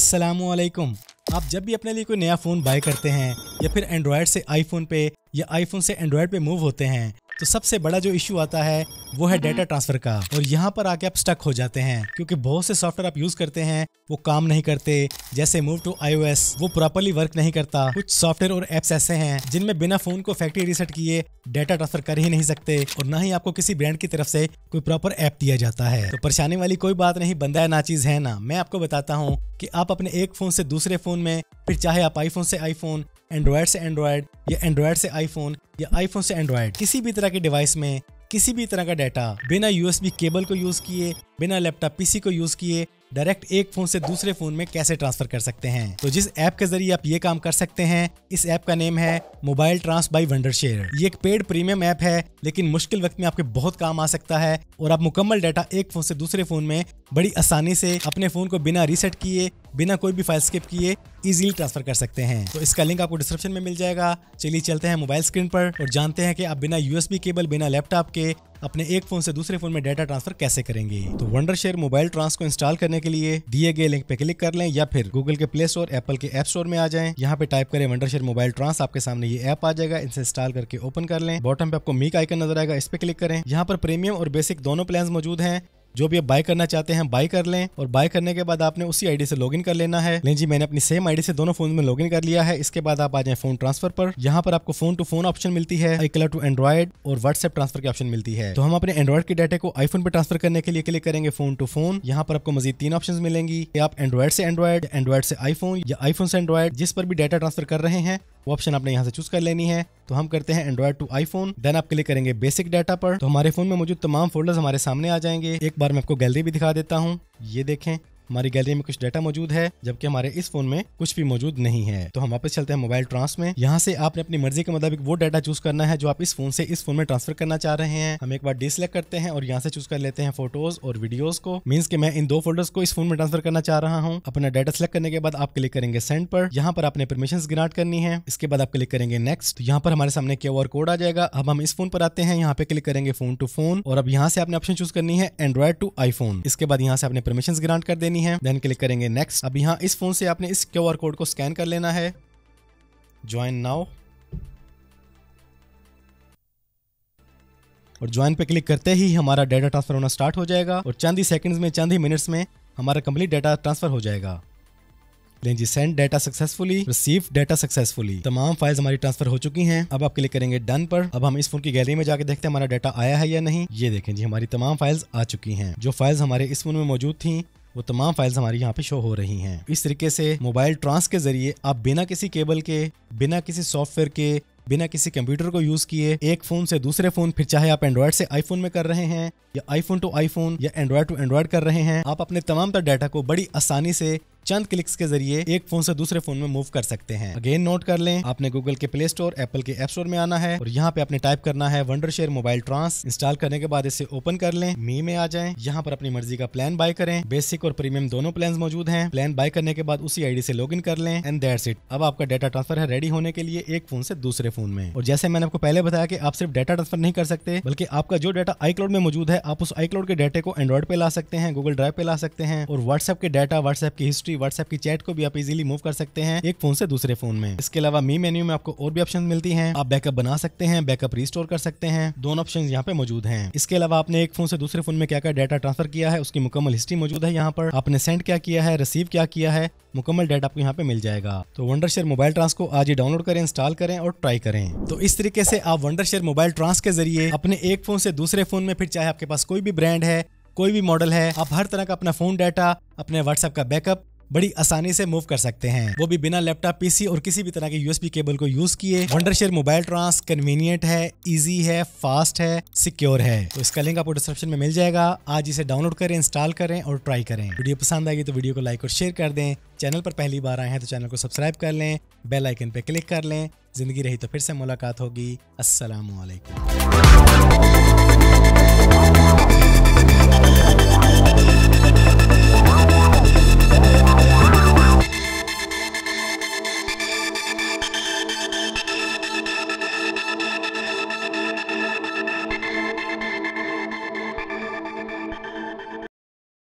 असलकुम आप जब भी अपने लिए कोई नया फ़ोन बाय करते हैं या फिर एंड्रॉयड से आईफोन पे या आईफोन से एंड्रॉयड पे मूव होते हैं तो सबसे बड़ा जो इशू आता है वो है डेटा ट्रांसफ़र का। और यहाँ पर आके आप स्टक हो जाते हैं क्योंकि बहुत से सॉफ्टवेयर आप यूज़ करते हैं वो काम नहीं करते। जैसे मूव टू आईओएस वो प्रॉपरली वर्क नहीं करता। कुछ सॉफ्टवेयर और एप्स ऐसे हैं जिनमें बिना फ़ोन को फैक्ट्री रिसेट किए डेटा ट्रांसफ़र कर ही नहीं सकते और ना ही आपको किसी ब्रांड की तरफ़ से कोई प्रॉपर ऐप दिया जाता है। तो परेशानी वाली कोई बात नहीं बंदा है ना चीज़ है ना। मैं आपको बताता हूँ कि आप अपने एक फ़ोन से दूसरे फ़ोन में फिर चाहे आप आईफोन से आईफोन एंड्रॉयड से एंड्रॉयड या एंड्रॉयड से आईफोन या आईफोन से एंड्रॉयड किसी भी तरह के डिवाइस में किसी भी तरह का डाटा बिना यूएसबी केबल को यूज़ किए, बिना लैपटॉप पीसी को यूज़ किए डायरेक्ट एक फ़ोन से दूसरे फ़ोन में कैसे ट्रांसफ़र कर सकते हैं? तो जिस ऐप के ज़रिए आप ये काम कर सकते हैं, इस ऐप का नेम है mobile trans by Wondershare ये एक पेड प्रीमियम ऐप है, लेकिन मुश्किल वक्त में आपके बहुत काम आ सकता है और आप मुकम्मल डाटा एक फ़ोन से दूसरे फ़ोन में बड़ी आसानी से अपने फ़ोन को बिना रीसेट किए बिना कोई भी फ़ाइल स्किप किए इजीली ट्रांसफ़र कर सकते हैं। तो इसका लिंक आपको डिस्क्रिप्शन में मिल जाएगा। चलिए चलते हैं मोबाइल स्क्रीन पर और जानते हैं कि आप बिना यूएसबी केबल बिना लैपटॉप के अपने एक फ़ोन से दूसरे फ़ोन में डाटा ट्रांसफ़र कैसे करेंगे। तो वंडर शेयर मोबाइल ट्रांस को इंस्टॉल करने के लिए दिए गए लिंक पे क्लिक कर लें या फिर गूगल के प्ले स्टोर एप्पल के ऐप स्टोर में आ जाएँ। यहाँ पे टाइप करें वंडर शेयर मोबाइल ट्रांस आपके सामने ये ऐप आ जाएगा। इनसे इंस्टॉल करके ओपन कर लें। बॉटम पे आपको मीक आइकन नज़र आएगा। इस पे क्लिक करें। यहाँ पर प्रीमियम और बेसिक दोनों प्लान मौजूद हैं। जो भी आप बाय करना चाहते हैं बाय कर लें और बाय करने के बाद आपने उसी आईडी से लॉगिन कर लेना है। लें जी, मैंने अपनी सेम आईडी से दोनों फ़ोन में लॉगिन कर लिया है। इसके बाद आप आ जाए फ़ोन ट्रांसफ़र पर। यहाँ पर आपको फ़ोन टू फ़ोन ऑप्शन मिलती है आई कलर टू एंड्रॉइड और व्हाट्सएप ट्रांसफ़र की ऑप्शन मिलती है। तो हम अपने एंड्रॉइड के डाटे को आईफोन पर ट्रांसफ़र करने के लिए क्लिक करेंगे फ़ोन टू फ़ोन यहाँ पर आपको मजीद तीन ऑप्शन मिलेंगी। आप एंड्रॉइड से एंड्रॉइड एंड्रॉइड से आईफोन या आईफोन से एंड्रॉइड जिस पर भी डाटा ट्रांसफ़र कर रहे हैं वो ऑप्शन आपने यहाँ से चूज़ कर लेनी है। तो हम करते हैं एंड्रॉइड टू आईफोन देन आप क्लिक करेंगे बेसिक डाटा पर। तो हमारे फ़ोन में मौजूद तमाम फोल्डर्स हमारे सामने आ जाएँगे। एक बार मैं आपको गैलरी भी दिखा देता हूँ। ये देखें। हमारी गैलरी में कुछ डाटा मौजूद है, जबकि हमारे इस फ़ोन में कुछ भी मौजूद नहीं है। तो हम वापस चलते हैं मोबाइल ट्रांस में। यहाँ से आपने अपनी मर्ज़ी के मुताबिक वो डाटा चूज़ करना है जो आप इस फ़ोन से इस फ़ोन में ट्रांसफ़र करना चाह रहे हैं। हम एक बार डिसलेक्ट करते हैं और यहाँ से चूज़ कर लेते हैं फ़ोटोज़ और वीडियोज़ को। मीन्स के मैं इन दो फोल्डर्स को इस फ़ोन में ट्रांसफ़र करना चाह रहा हूँ। अपना डाटा सेलेक्ट करने के बाद आप क्लिक करेंगे सेंड पर। यहाँ पर आपने परमिशन ग्रांट करनी है। इसके बाद आप क्लिक करेंगे नेक्स्ट यहाँ पर हमारे सामने क्यू आर कोड आ जाएगा। अब हम इस फ़ोन पर आते हैं। यहाँ पे क्लिक करेंगे फ़ोन टू फ़ोन और अब यहाँ से आपने ऑप्शन चूज़ करनी है एंड्रॉइड टू आईफोन इसके बाद यहाँ से आपने परमिशन ग्रांट कर देनी है। देन क्लिक करेंगे नेक्स्ट अब यहाँ इस फ़ोन से आपने इस क्यू कोड को स्कैन कर लेना है। ज्वाइन नाउ और ज्वाइन पे क्लिक करते ही हमारा डाटा ट्रांसफ़र होना स्टार्ट हो जाएगा। और चंद ही सेकंड्स में, चंद ही मिनट्स में हमारा कंप्लीट डाटा ट्रांसफ़र हो जाएगा। लें जी send data successfully receive data successfully तमाम फाइल्स हमारी ट्रांसफ़र हो चुकी हैं। अब आप क्लिक करेंगे डन पर। अब हम इस फ़ोन की गैलरी में जाके देखते हैं हमारा डाटा आया है या नहीं। ये देखें जी, हमारी तमाम फाइल्स आ चुकी हैं। जो फाइल्स हमारे इस फ़ोन में मौजूद थी वो तमाम फाइल्स हमारी यहाँ पे शो हो रही हैं। इस तरीके से मोबाइल ट्रांस के ज़रिए आप बिना किसी केबल के, बिना किसी सॉफ्टवेयर के, बिना किसी कंप्यूटर को यूज़ किए, एक फ़ोन से दूसरे फ़ोन फिर चाहे आप एंड्रॉयड से आईफोन में कर रहे हैं, या आईफोन टू आईफोन या एंड्रॉयड टू एंड्रॉयड कर रहे हैं, आप अपने तमाम तर डाटा को बड़ी आसानी से चंद क्लिक्स के ज़रिए एक फ़ोन से दूसरे फ़ोन में मूव कर सकते हैं। अगेन नोट कर लें, आपने गूगल के प्ले स्टोर एप्पल के एप स्टोर में आना है और यहाँ पे आपने टाइप करना है wonder share mobile trans install करने के बाद इसे ओपन कर लें मी में आ जाए। यहाँ पर अपनी मर्ज़ी का प्लान बाय करें। बेसिक और प्रीमियम दोनों प्लान मौजूद हैं। प्लान बाय करने के बाद उसी आईडी से लॉग कर लें एंड दैट्स इट अब आपका डाटा ट्रांसफ़र है रेडी होने के लिए एक फ़ोन से दूसरे फ़ोन में। और जैसे मैंने आपको पहले बताया कि आप सिर्फ़ डाटा ट्रांसफ़र नहीं कर सकते, बल्कि आपका जो डाटा आई में मौजूद है, आप उस आई के डाटा को एंड्रॉइड पे ला सकते हैं गूगल ड्राइव पे ला सकते हैं और व्हाट्सएप के डाटा व्हाट्सएप की हिस्ट्री व्हाट्सएप की चैट को भी आप इजिली मूव कर सकते हैं एक फ़ोन से दूसरे फ़ोन में। इसके अलावा मी मेन्यू में आपको और भी ऑप्शन मिलती है। आप बैकअप बना सकते हैं बैकअप रिस्टोर कर सकते हैं। दोनों ऑप्शन यहाँ पे मौजूद है। इसके अलावा आपने एक फ़ोन से दूसरे फ़ोन में क्या क्या डाटा ट्रांसफ़र किया है, उसकी मुकम्मल हिस्ट्री मौजूद है यहाँ पर। आपने सेंड क्या किया है रिसीव क्या किया है, मुकम्मल डाटा आपको यहाँ पे मिल जाएगा। तो वंडर शेयर मोबाइल ट्रांस को आज ही डाउनलोड करें इंस्टॉल करें और ट्राई करें। तो इस तरीके से आप वंडर शेयर मोबाइल ट्रांस के ज़रिए अपने एक फ़ोन से दूसरे फ़ोन में फिर चाहे आपके पास कोई भी ब्रांड है, कोई भी मॉडल है, आप हर तरह का अपना फ़ोन डाटा अपने व्हाट्सएप का बैकअप बड़ी आसानी से मूव कर सकते हैं। वो भी बिना लैपटॉप पीसी और किसी भी तरह के यूएसबी केबल को यूज़ किए। Wonder share mobile trans convenient है इजी है फास्ट है सिक्योर है। तो इसका लिंक आपको डिस्क्रिप्शन में मिल जाएगा। आज इसे डाउनलोड करें इंस्टॉल करें और ट्राई करें। वीडियो पसंद आएगी तो वीडियो को लाइक और शेयर कर दें। चैनल पर पहली बार आए हैं तो चैनल को सब्सक्राइब कर लें। बेल आइकन पे क्लिक कर लें। ज़िंदगी रही तो फिर से मुलाकात होगी। असलकम